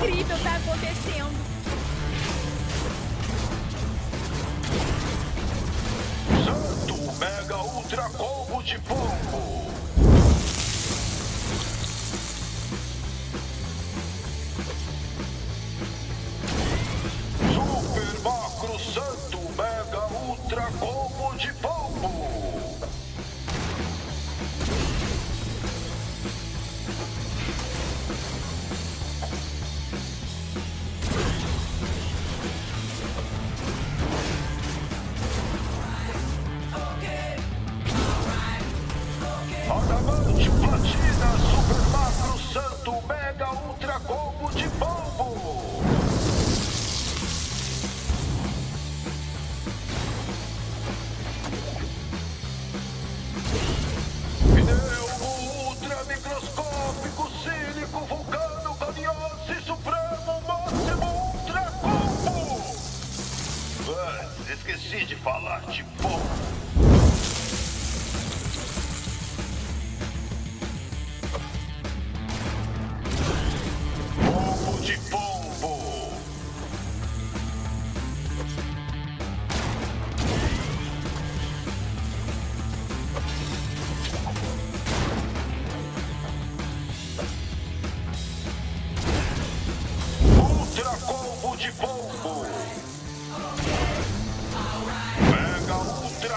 incrível tá acontecendo. Santo Mega Ultra Combo de Pombo. esqueci de falar de bom.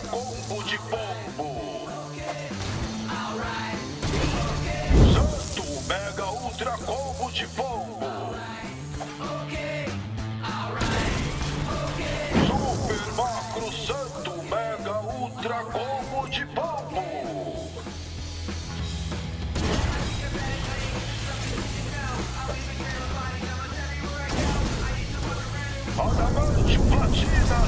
combo de pombo. Santo Mega Ultra Combo de Pombo. Super Macro Santo Mega Ultra Combo de Pombo. Adamante Platina